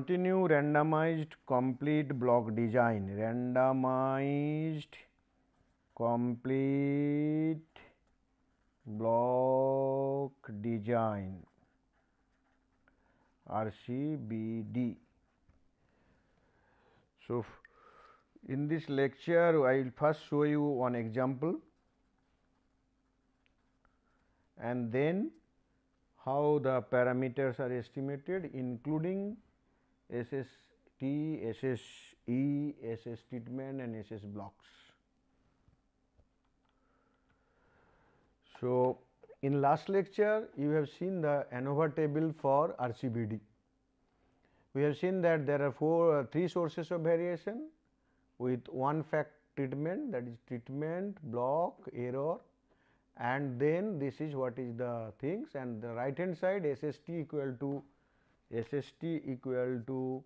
Continue randomized complete block design. Randomized complete block design RCBD. So, in this lecture I will first show you one example and then how the parameters are estimated including SST, SSE, SS treatment and SS blocks. So, in last lecture you have seen the ANOVA table for RCBD. We have seen that there are four uh, three sources of variation with one fact treatment that is treatment, block, error and then this is what is the things and the right hand side SST equal to SST equal to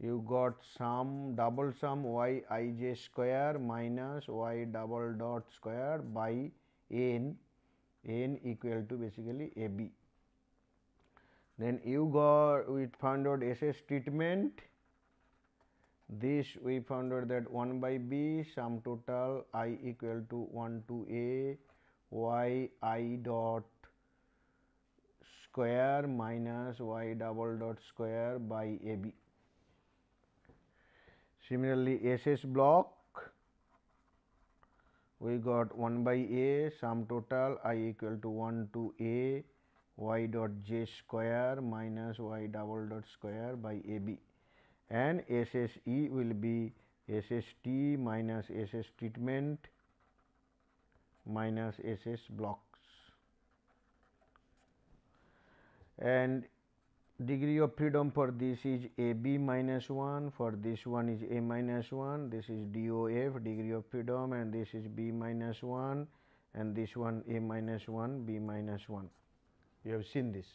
you got sum double sum y i j square minus y double dot square by n n equal to basically a b. Then you got we found out SS treatment this we found out that 1 by b sum total i equal to 1 to a y i dot square minus y double dot square by a b. Similarly, SS block we got 1 by a sum total i equal to 1 to a y dot j square minus y double dot square by a b and SSE will be SST minus SS treatment minus SS blocks and degree of freedom for this is a b minus 1 for this one is a minus 1 this is DOF degree of freedom and this is b minus 1 and this one a minus 1 b minus 1 you have seen this.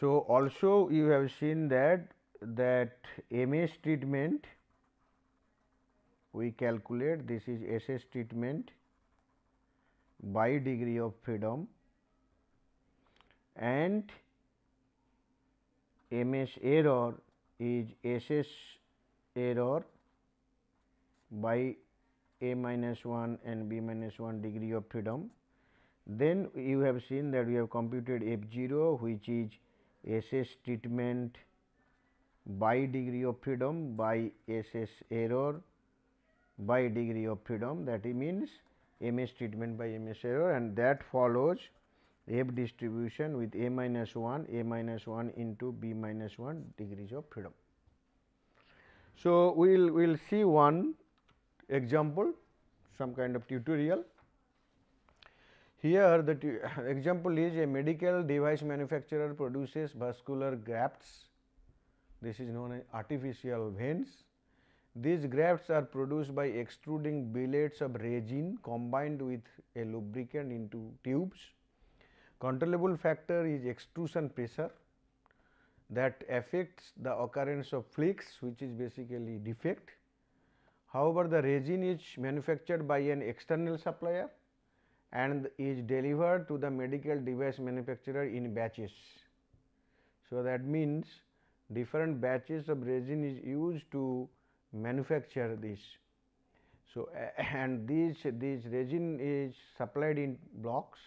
So, also you have seen that that MS treatment we calculate this is SS treatment by degree of freedom and MS error is SS error by a minus 1 and b minus 1 degree of freedom. Then you have seen that we have computed F 0 which is SS treatment by degree of freedom by SS error by degree of freedom that means MS treatment by MS error and that follows F distribution with a minus 1 a minus 1 into b minus 1 degrees of freedom. So, we will we'll see one example some kind of tutorial. Here the example is a medical device manufacturer produces vascular grafts this is known as artificial veins. These grafts are produced by extruding billets of resin combined with a lubricant into tubes. Controllable factor is extrusion pressure that affects the occurrence of flakes which is basically defect. However, the resin is manufactured by an external supplier and is delivered to the medical device manufacturer in batches. So, that means different batches of resin is used to manufacture this. So, and this this resin is supplied in blocks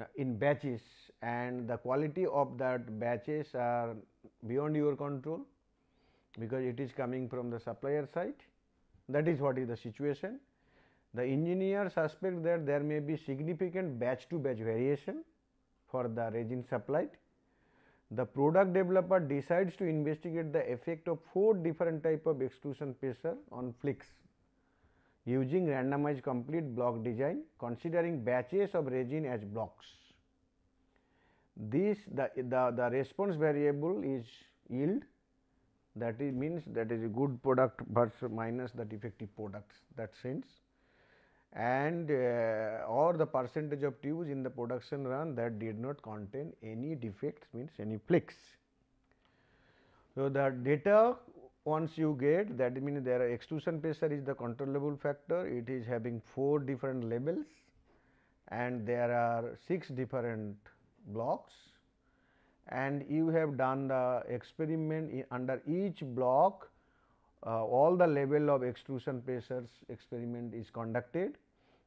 Uh, in batches and the quality of that batches are beyond your control because it is coming from the supplier side. That is what is the situation. The engineer suspect that there may be significant batch to batch variation for the resin supplied the product developer decides to investigate the effect of four different type of extrusion pressure on flakes using randomized complete block design considering batches of resin as blocks. this the, the, the response variable is yield that is means that is a good product versus minus the defective products that sense and uh, or the percentage of tubes in the production run that did not contain any defects means any flakes. So, the data once you get that means there are extrusion pressure is the controllable factor. It is having 4 different levels and there are 6 different blocks. And you have done the experiment under each block uh, all the level of extrusion pressures experiment is conducted.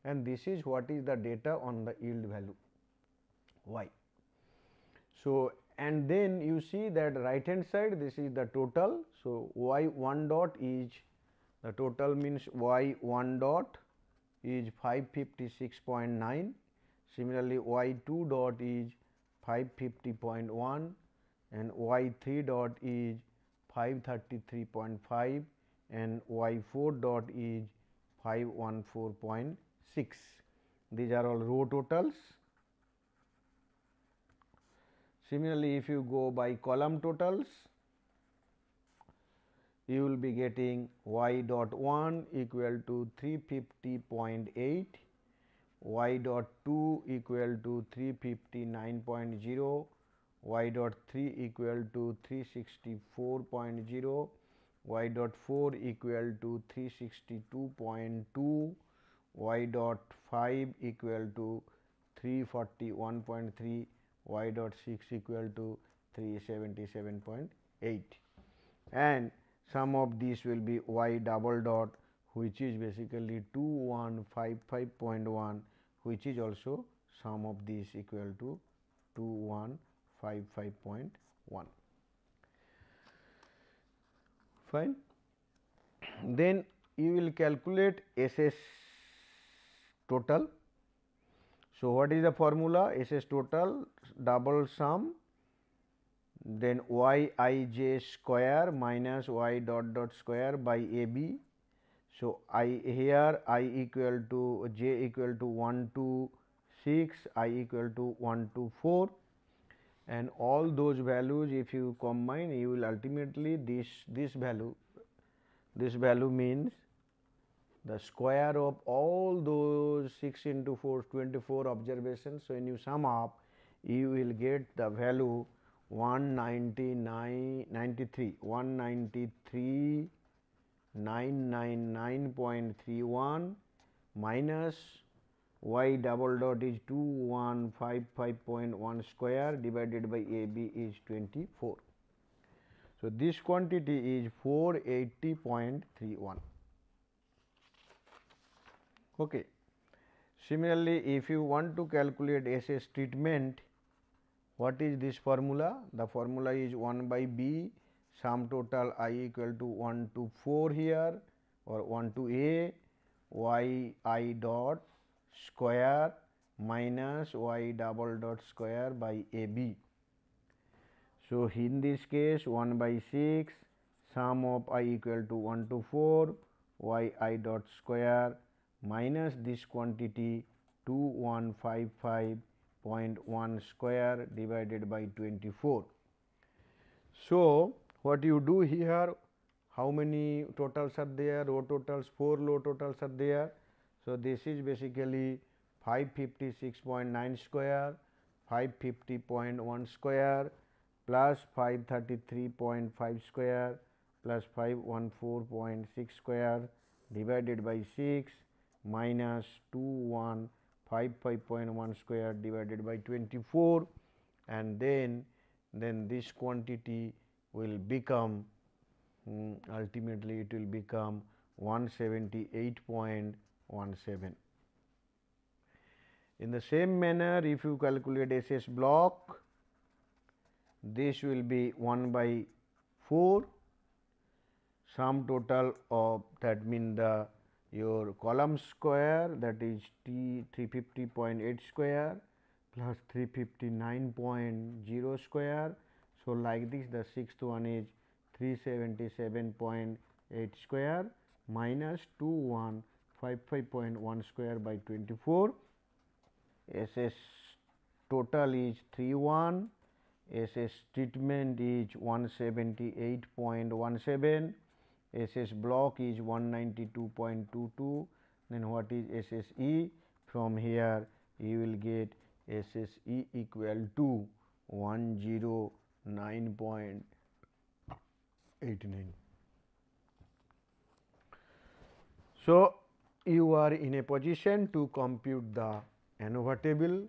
And this is what is the data on the yield value. Y. So, and then you see that right hand side this is the total. So, y 1 dot is the total means y 1 dot is 556.9 similarly y 2 dot is 550.1 and y 3 dot is 533.5 and y 4 dot is 514.6. These are all row totals. Similarly, if you go by column totals, you will be getting y dot 1 equal to 350.8 y dot 2 equal to 359.0, y dot 3 equal to 364.0, y dot 4 equal to 362.2, y dot 5 equal to 341.3, y dot 6 equal to 377.8 and sum of these will be y double dot which is basically 2155.1 which is also sum of these equal to 2155.1 fine. Then you will calculate ss total. So what is the formula? Ss total double sum then y i j square minus y dot dot square by a b so, I here i equal to j equal to 1 to 6, i equal to 1 to 4 and all those values if you combine you will ultimately this this value this value means the square of all those 6 into 4 24 observations. So, when you sum up you will get the value 199 93 193 999.31 minus y double dot is 2155.1 square divided by a b is 24. So, this quantity is 480.31. Okay. Similarly, if you want to calculate SS treatment, what is this formula? The formula is 1 by B sum total i equal to 1 to 4 here or 1 to a y i dot square minus y double dot square by a b. So, in this case 1 by 6 sum of i equal to 1 to 4 y i dot square minus this quantity 2155.1 square divided by 24. So, what you do here how many totals are there row totals 4 row totals are there. So, this is basically 556.9 square 550.1 square plus 533.5 square plus 514.6 square divided by 6 minus 2155.1 square divided by 24 and then then this quantity will become um, ultimately it will become 178.17. In the same manner, if you calculate SS block, this will be 1 by 4 sum total of that mean the your column square that is T 350.8 square plus 359.0 square. So, like this the sixth one is 377.8 square minus 2155.1 square by 24 SS total is 31 SS treatment is 178.17 SS block is 192.22 then what is SSE from here you will get SSE equal to 109.89. So, you are in a position to compute the ANOVA table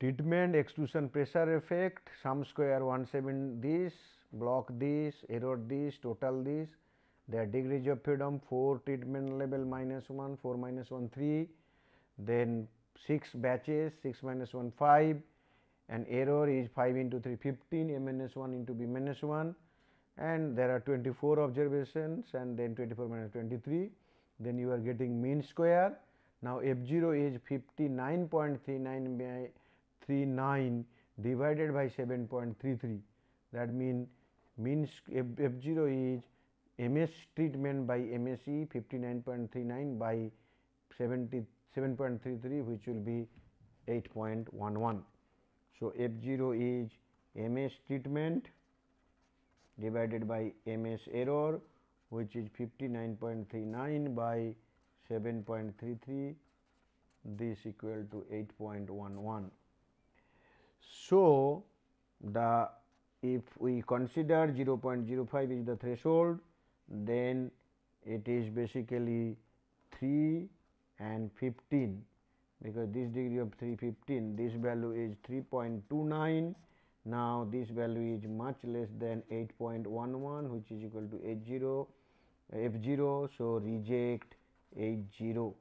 treatment extrusion pressure effect sum square 17 this block this error this total this. Their degrees of freedom 4 treatment level minus 1 4 minus 1 3 then 6 batches 6 minus 1 5 and error is 5 into 3 15 m minus 1 into b minus 1 and there are 24 observations and then 24 minus 23 then you are getting mean square. Now f 0 is 59.39 by 39 divided by 7.33 that means mean f, f 0 is ms treatment by mse 59.39 by 77.33 which will be 8.11 so f 0 is ms treatment divided by ms error which is 59.39 by 7.33 this equal to 8.11 so, the if we consider 0.05 is the threshold, then it is basically 3 and 15 because this degree of 315 this value is 3.29 now this value is much less than 8.11 which is equal to H0 F0 so reject H0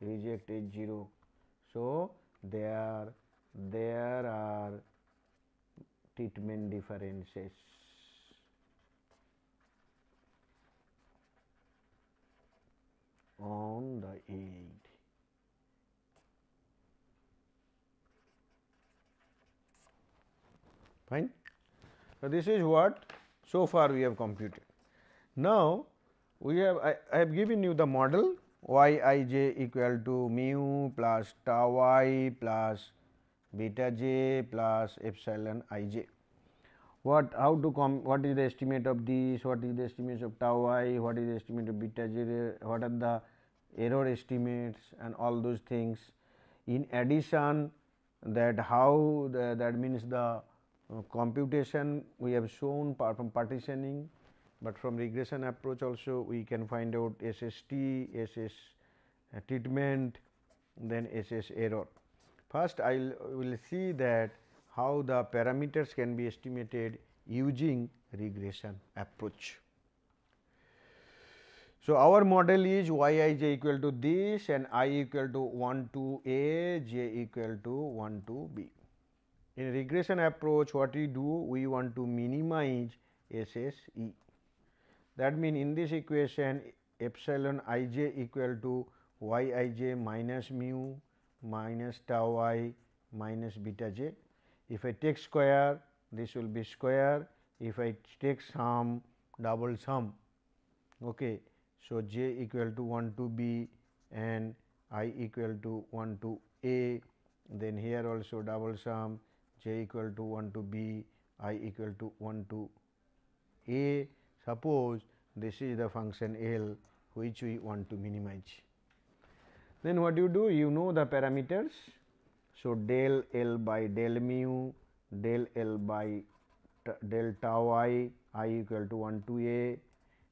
reject H0 so there there are treatment differences. on the aid. Fine. So, this is what so far we have computed. Now, we have I, I have given you the model y i j equal to mu plus tau y plus beta j plus epsilon i j. What how to come what is the estimate of this, what is the estimate of tau i, what is the estimate of beta j, what are the error estimates and all those things. In addition that how the, that means the uh, computation we have shown from partitioning, but from regression approach also we can find out SST, SS treatment, then SS error. First, I will see that how the parameters can be estimated using regression approach. So, our model is y i j equal to this and i equal to 1 to a, j equal to 1 to b. In regression approach what we do? We want to minimize SSE. That means, in this equation epsilon i j equal to y i j minus mu minus tau i minus beta j. If I take square this will be square, if I take sum double sum. Okay. So, j equal to 1 to b and i equal to 1 to a then here also double sum j equal to 1 to b i equal to 1 to a. Suppose this is the function L which we want to minimize. Then what you do? You know the parameters. So, del L by del mu, del L by del tau i, i equal to 1 to a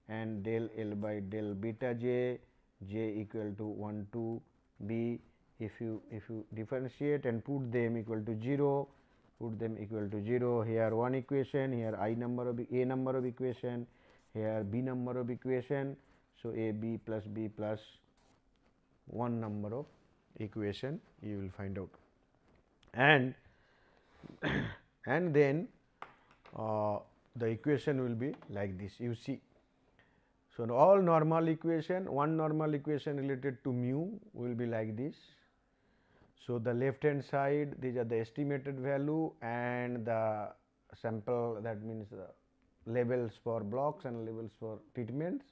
and del L by del beta j, j equal to 1 to b. If you if you differentiate and put them equal to 0, put them equal to 0. Here one equation, here i number of a number of equation, here b number of equation. So, a b plus b plus one number of equation you will find out and and then uh, the equation will be like this you see. So, all normal equation one normal equation related to mu will be like this. So, the left hand side these are the estimated value and the sample that means the levels for blocks and levels for treatments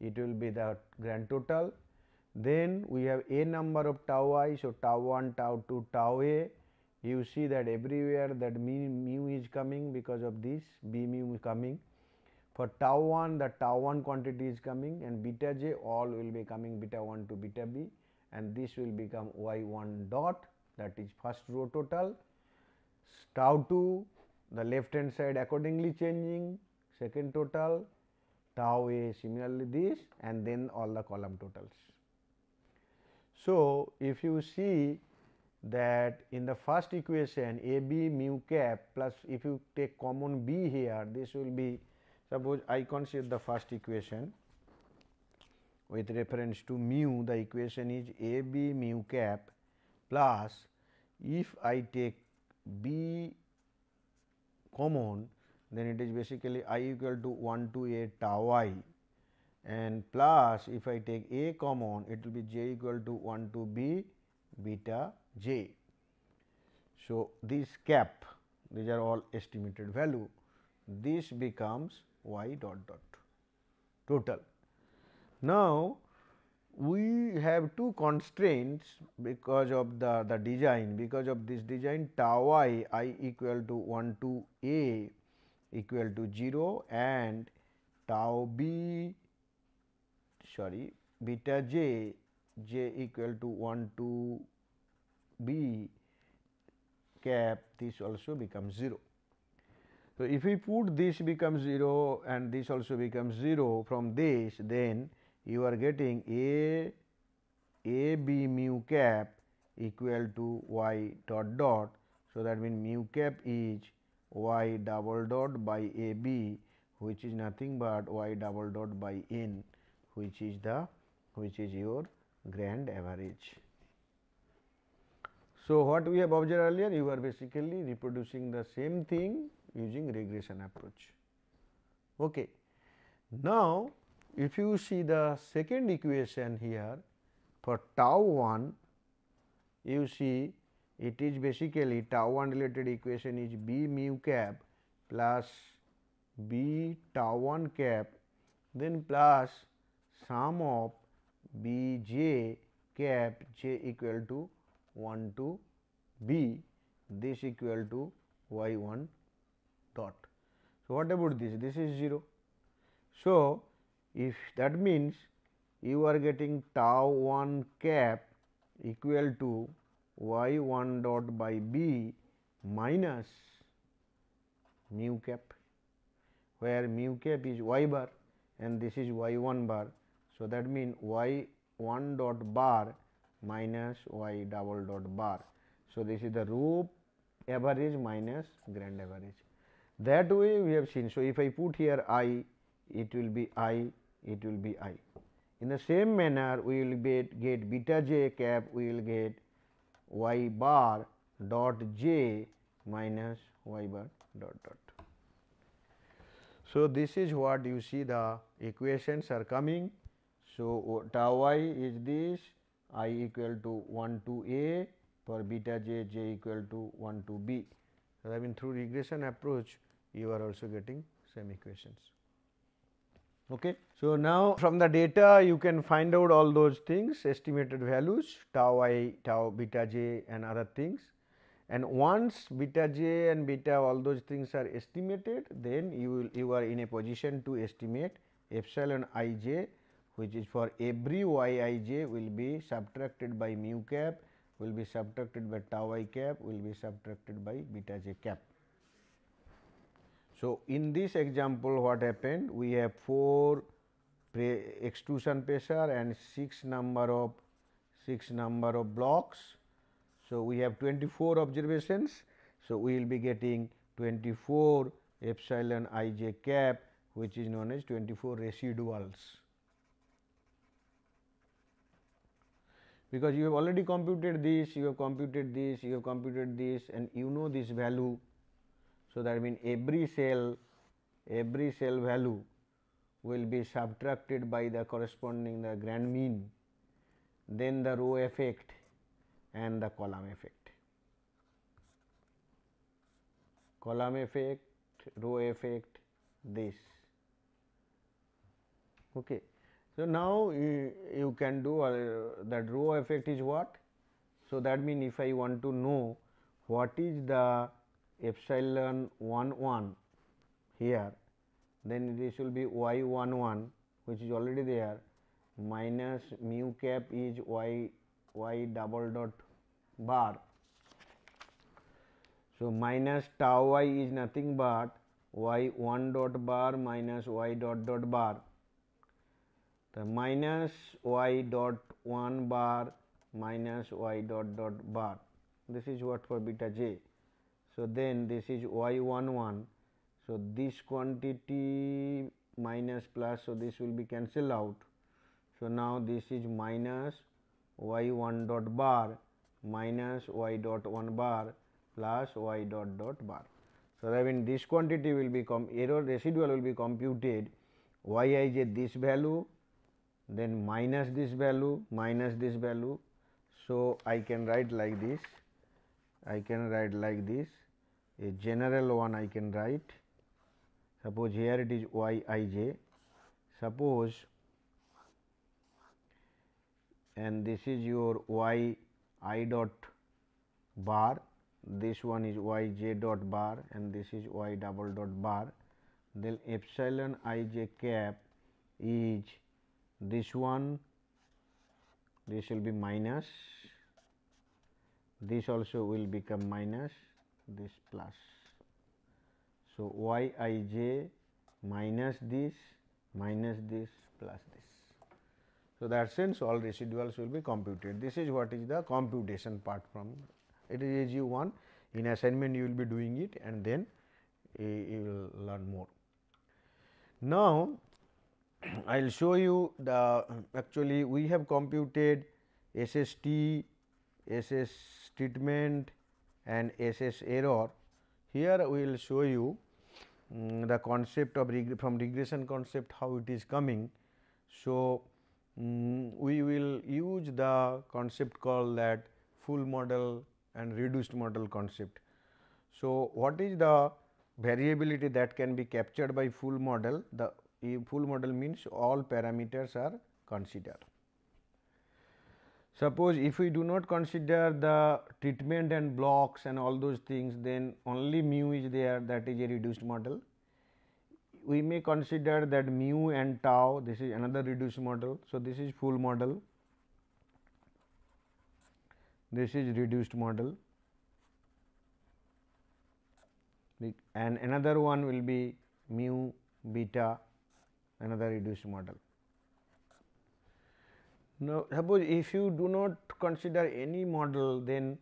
it will be the grand total then we have a number of tau i. So, tau 1, tau 2, tau a you see that everywhere that mu, mu is coming because of this b mu coming for tau 1 the tau 1 quantity is coming and beta j all will be coming beta 1 to beta b and this will become y 1 dot that is first row total tau 2 the left hand side accordingly changing second total tau a similarly this and then all the column totals. So, if you see that in the first equation a b mu cap plus if you take common b here this will be suppose I consider the first equation with reference to mu the equation is a b mu cap plus if I take b common then it is basically i equal to 1 to a tau i and plus if I take a common it will be j equal to 1 to b beta j. So, this cap these are all estimated value this becomes y dot dot total. Now, we have two constraints because of the, the design because of this design tau i i equal to 1 to a equal to 0 and tau b sorry beta j j equal to 1 to b cap this also becomes 0. So, if we put this becomes 0 and this also becomes 0 from this then you are getting a a b mu cap equal to y dot dot. So, that means mu cap is y double dot by a b which is nothing but y double dot by n which is the which is your grand average. So, what we have observed earlier you are basically reproducing the same thing using regression approach. Okay. Now, if you see the second equation here for tau 1 you see it is basically tau 1 related equation is b mu cap plus b tau 1 cap then plus sum of b j cap j equal to 1 to b this equal to y 1 dot. So, what about this? This is 0. So, if that means you are getting tau 1 cap equal to y 1 dot by b minus mu cap, where mu cap is y bar and this is y 1 bar. So, that means y 1 dot bar minus y double dot bar. So, this is the row average minus grand average. That way we have seen. So, if I put here i, it will be i, it will be i. In the same manner, we will get, get beta j cap, we will get y bar dot j minus y bar dot dot. So, this is what you see the equations are coming. So, tau i is this i equal to 1 to a for beta j j equal to 1 to b. So, I mean through regression approach you are also getting same equations. Okay. So, now from the data you can find out all those things estimated values tau i, tau beta j and other things and once beta j and beta all those things are estimated then you will you are in a position to estimate epsilon i j which is for every y i j will be subtracted by mu cap will be subtracted by tau i cap will be subtracted by beta j cap. So, in this example what happened we have 4 extrusion pressure and 6 number of 6 number of blocks. So, we have 24 observations. So, we will be getting 24 epsilon i j cap which is known as 24 residuals. Because you have already computed this, you have computed this, you have computed this and you know this value so, that means every cell every cell value will be subtracted by the corresponding the grand mean, then the row effect and the column effect. Column effect, row effect, this. Okay. So, now you, can do uh, that row effect is what? So, that means if I want to know what is the epsilon 1 1 here then this will be y 1 1 which is already there minus mu cap is y y double dot bar. So, minus tau y is nothing but y 1 dot bar minus y dot dot bar. The minus y dot 1 bar minus y dot dot bar. This is what for beta j. So, then this is y 1 1. So, this quantity minus plus. So, this will be cancelled out. So, now this is minus y 1 dot bar minus y dot 1 bar plus y dot dot bar. So, that means this quantity will be error residual will be computed y i j this value then minus this value minus this value. So, I can write like this I can write like this. A general one I can write. Suppose here it is y i j. Suppose and this is your y i dot bar. This one is y j dot bar and this is y double dot bar. Then epsilon i j cap is this one this will be minus this also will become minus this plus. So, y i j minus this minus this plus this. So, that sense all residuals will be computed. This is what is the computation part from it is as you want in assignment you will be doing it and then you will learn more. Now, I will show you the actually we have computed SST, SS treatment and SS error. Here we will show you um, the concept of reg from regression concept how it is coming. So, um, we will use the concept called that full model and reduced model concept. So, what is the variability that can be captured by full model? The full model means all parameters are considered. Suppose if we do not consider the treatment and blocks and all those things, then only mu is there that is a reduced model we may consider that mu and tau this is another reduced model. So, this is full model this is reduced model and another one will be mu beta another reduced model. Now, suppose if you do not consider any model then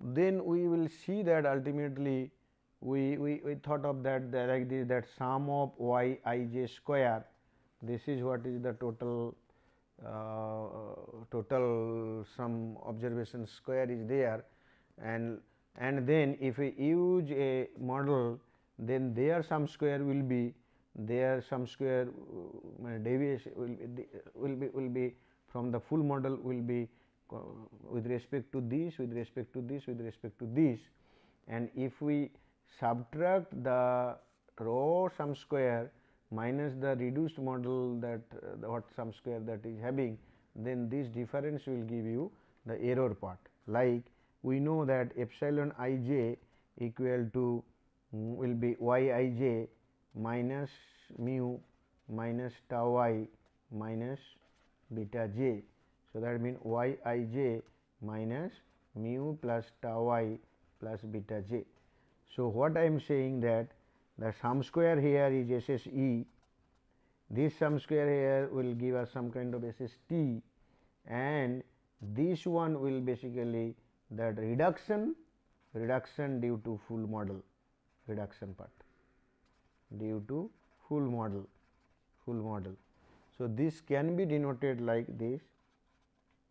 then we will see that ultimately we, we, we thought of that, like this that sum of y i j square this is what is the total uh, total sum observation square is there and and then if we use a model then there sum square will be there sum square uh, deviation will be, will be will be from the full model will be uh, with respect to this with respect to this with respect to this. And if we subtract the rho sum square minus the reduced model that uh, what sum square that is having then this difference will give you the error part. Like we know that epsilon i j equal to um, will be y i j minus mu minus tau i minus beta j. So, that means y i j minus mu plus tau i plus beta j. So, what I am saying that the sum square here is S S E, this sum square here will give us some kind of S S T and this one will basically that reduction reduction due to full model reduction part due to full model full model. So, this can be denoted like this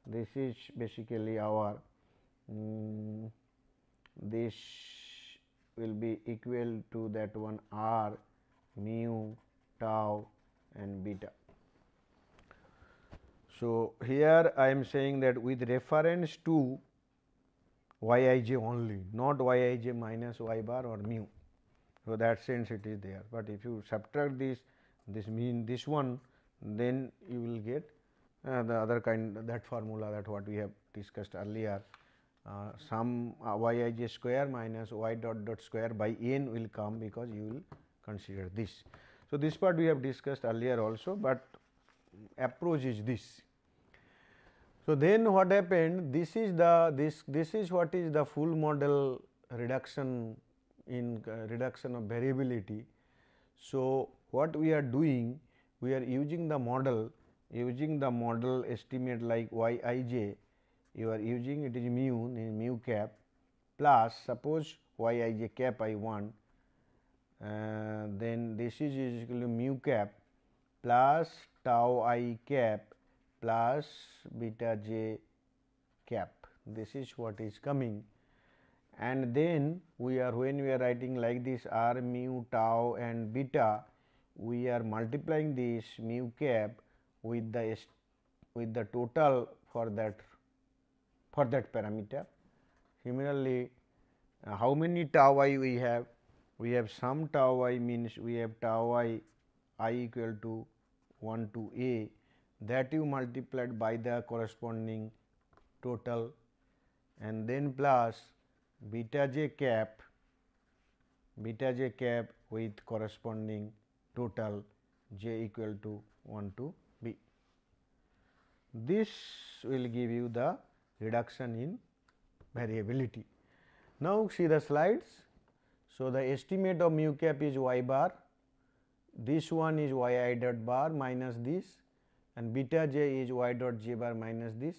this is basically our um, this will be equal to that one r mu tau and beta. So, here I am saying that with reference to y i j only not y i j minus y bar or mu. So, that sense it is there, but if you subtract this this mean this one then you will get uh, the other kind that formula that what we have discussed earlier uh, uh, yij square minus y dot dot square by n will come because you will consider this. So, this part we have discussed earlier also, but approach is this. So, then what happened this is the this this is what is the full model reduction in uh, reduction of variability. So, what we are doing we are using the model using the model estimate like y i j you are using it is mu in mu cap plus suppose y i j cap I 1, uh, then this is equal to mu cap plus tau i cap plus beta j cap. This is what is coming and then we are when we are writing like this r mu tau and beta we are multiplying this mu cap with the with the total for that for that parameter. Similarly, uh, how many tau i we have? We have some tau i means we have tau i i equal to 1 to a that you multiplied by the corresponding total and then plus beta j cap beta j cap with corresponding total j equal to 1 to b. This will give you the reduction in variability. Now, see the slides. So, the estimate of mu cap is y bar, this one is y i dot bar minus this and beta j is y dot j bar minus this.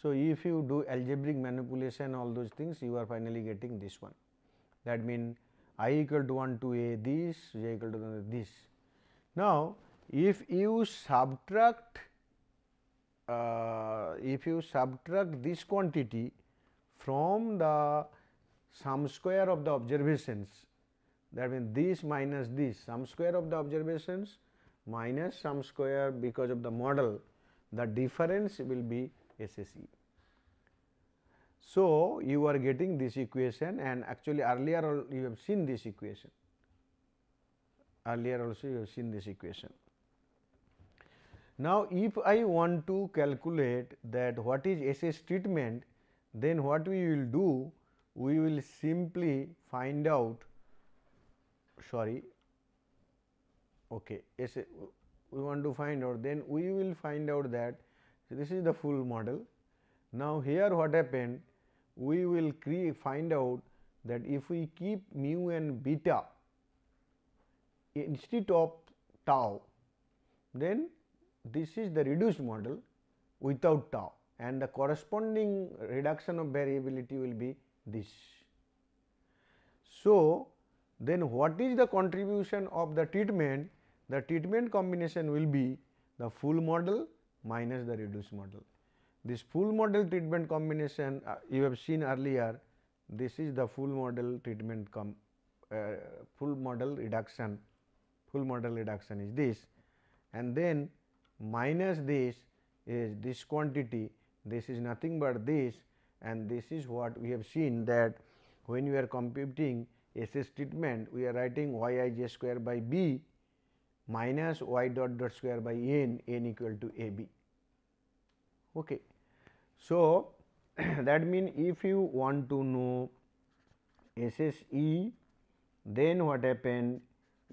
So, if you do algebraic manipulation all those things you are finally getting this one that means i equal to 1 to a this j equal to this. Now, if you subtract uh, if you subtract this quantity from the sum square of the observations that means this minus this sum square of the observations minus sum square because of the model the difference will be SSE. So, you are getting this equation and actually earlier you have seen this equation earlier also you have seen this equation. Now, if I want to calculate that what is SS treatment, then what we will do? We will simply find out sorry okay SS, we want to find out then we will find out that so this is the full model. Now, here what happened we will find out that if we keep mu and beta instead of tau then this is the reduced model without tau and the corresponding reduction of variability will be this. So, then what is the contribution of the treatment? The treatment combination will be the full model minus the reduced model. This full model treatment combination uh, you have seen earlier, this is the full model treatment com, uh, full model reduction, full model reduction is this. And then minus this is this quantity, this is nothing but this. And this is what we have seen that when we are computing SS treatment, we are writing y i j square by b minus y dot dot square by n, n equal to a b. Okay. So, that means if you want to know SSE, then what happened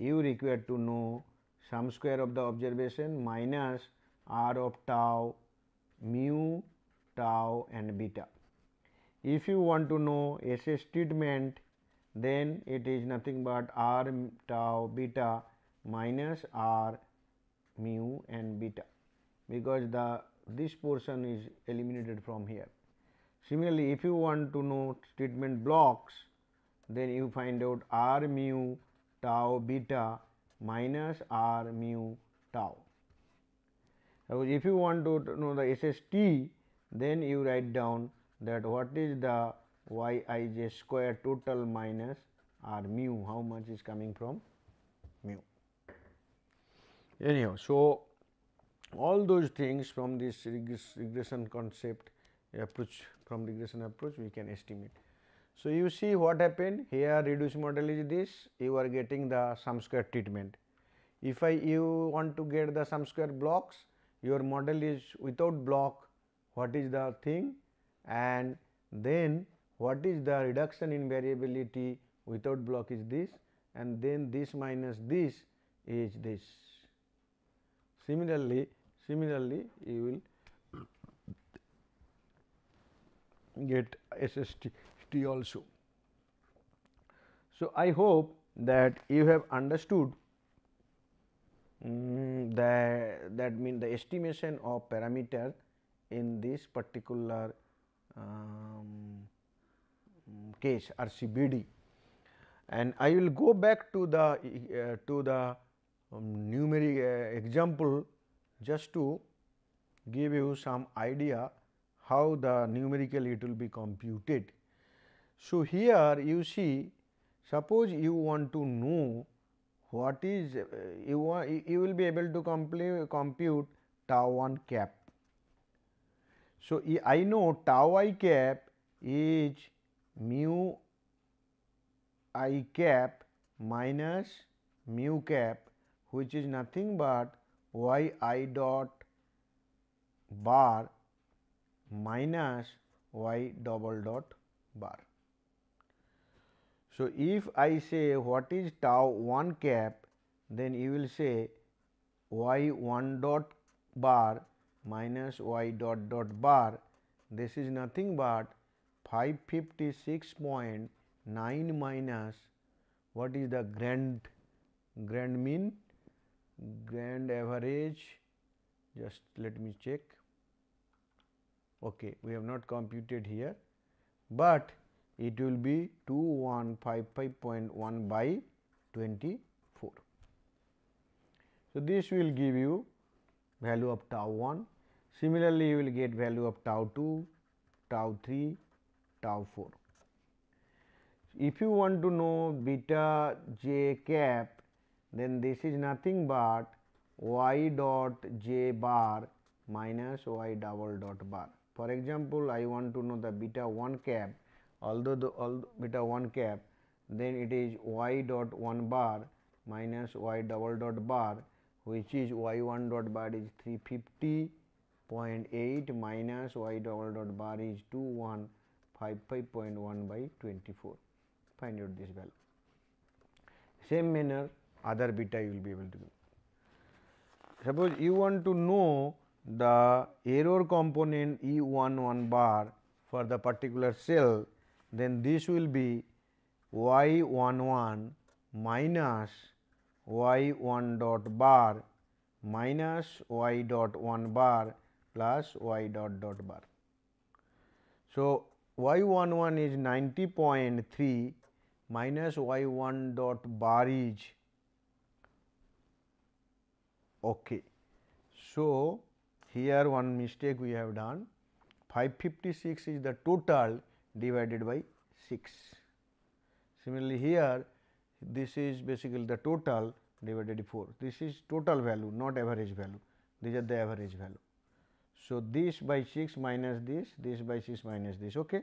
You require to know sum square of the observation minus r of tau mu tau and beta. If you want to know SS treatment then it is nothing but r tau beta minus r mu and beta because the this portion is eliminated from here. Similarly, if you want to know treatment blocks then you find out r mu tau beta minus r mu tau. if you want to know the SST, then you write down that what is the y i j square total minus r mu, how much is coming from. Anyhow, so all those things from this regression concept approach from regression approach we can estimate. So, you see what happened here reduced model is this you are getting the sum square treatment. If I you want to get the sum square blocks your model is without block what is the thing and then what is the reduction in variability without block is this and then this minus this is this. Similarly, similarly you will get SST also. So, I hope that you have understood um, that that mean the estimation of parameter in this particular um, case RCBD and I will go back to the uh, to the um, numeric uh, example just to give you some idea how the numerical it will be computed. So, here you see suppose you want to know what is uh, you want you will be able to compute tau 1 cap. So, I know tau i cap is mu i cap minus mu cap which is nothing but y i dot bar minus y double dot bar. So, if I say what is tau 1 cap then you will say y 1 dot bar minus y dot dot bar this is nothing but 556.9 minus what is the grand grand mean grand average. Just let me check. Okay we have not computed here but it will be 2155.1 by 24 so this will give you value of tau 1 similarly you will get value of tau 2 tau 3 tau 4 if you want to know beta j cap then this is nothing but y dot j bar minus y double dot bar. For example, I want to know the beta 1 cap although the beta 1 cap then it is y dot 1 bar minus y double dot bar which is y 1 dot bar is 350.8 minus y double dot bar is 2155.1 by 24 find out this value. Same manner other beta you will be able to do. Suppose you want to know the error component E 1 1 bar for the particular cell, then this will be y 1 1 minus y 1 dot bar minus y dot 1 bar plus y dot dot bar. So, y 1 1 is 90.3 minus y 1 dot bar is okay. So, here one mistake we have done 556 is the total divided by 6. Similarly, here this is basically the total divided by 4. This is total value not average value, these are the average value. So, this by 6 minus this, this by 6 minus this. Okay.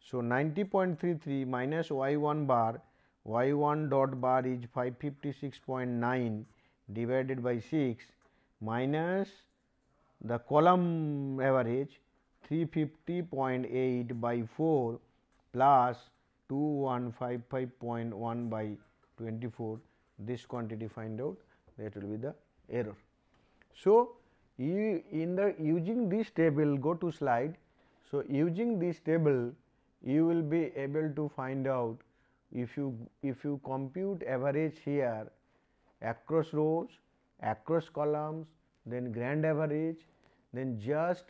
So, 90.33 minus y 1 bar, y 1 dot bar is 556.9 divided by 6 minus the column average 350.8 by 4 plus 2155.1 by 24 this quantity find out that will be the error. So, in the using this table go to slide. So, using this table you will be able to find out if you if you compute average here across rows across columns then grand average then just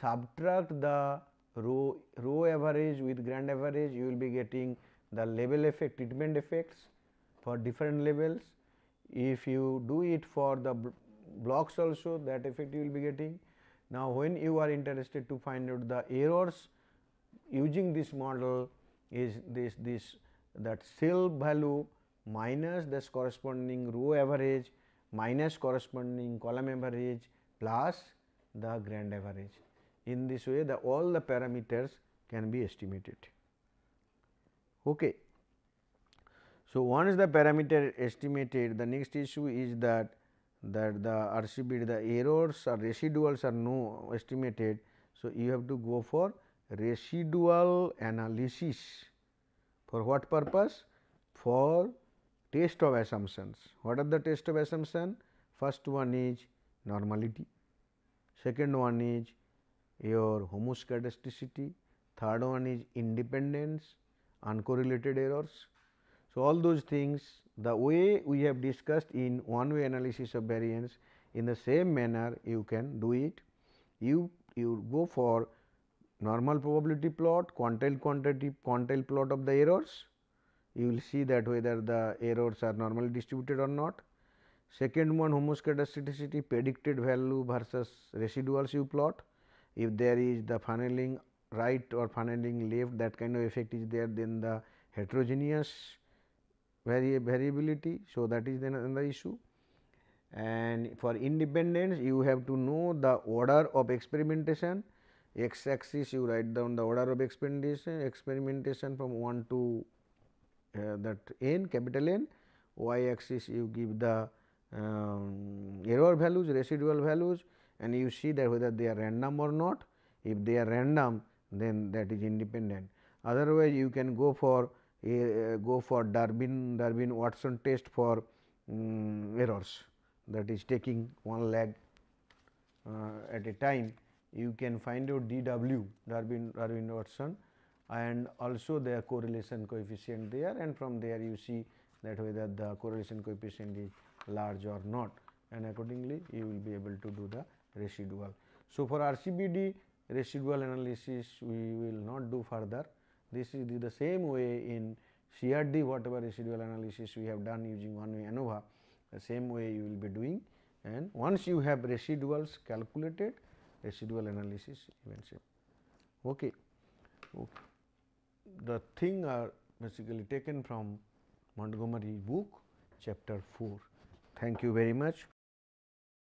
subtract the row row average with grand average you will be getting the level effect treatment effects for different levels. If you do it for the blocks also that effect you will be getting. Now when you are interested to find out the errors using this model is this this that cell value minus this corresponding row average minus corresponding column average plus the grand average. In this way the all the parameters can be estimated. Okay. So, once the parameter estimated the next issue is that that the RCB the errors or residuals are no estimated. So, you have to go for residual analysis for what purpose? For test of assumptions. What are the test of assumption? First one is normality, second one is your homoscedasticity, third one is independence, uncorrelated errors. So, all those things the way we have discussed in one way analysis of variance in the same manner you can do it. You, you go for normal probability plot, quantile quantity quantile plot of the errors, you will see that whether the errors are normally distributed or not. Second one homoscedasticity predicted value versus residuals you plot. If there is the funneling right or funneling left that kind of effect is there then the heterogeneous vari variability. So, that is then another issue and for independence you have to know the order of experimentation x axis you write down the order of experimentation experimentation from 1 to uh, that n capital N y axis you give the um, error values residual values and you see that whether they are random or not. If they are random then that is independent. Otherwise you can go for uh, go for Durbin Durbin Watson test for um, errors. That is taking one lag uh, at a time. You can find out DW Durbin Durbin Watson and also their correlation coefficient there and from there you see that whether the correlation coefficient is large or not and accordingly you will be able to do the residual. So, for RCBD residual analysis we will not do further this is the same way in CRD whatever residual analysis we have done using one way ANOVA the same way you will be doing and once you have residuals calculated residual analysis eventually. Okay. okay. The thing are basically taken from Montgomery book chapter 4. Thank you very much.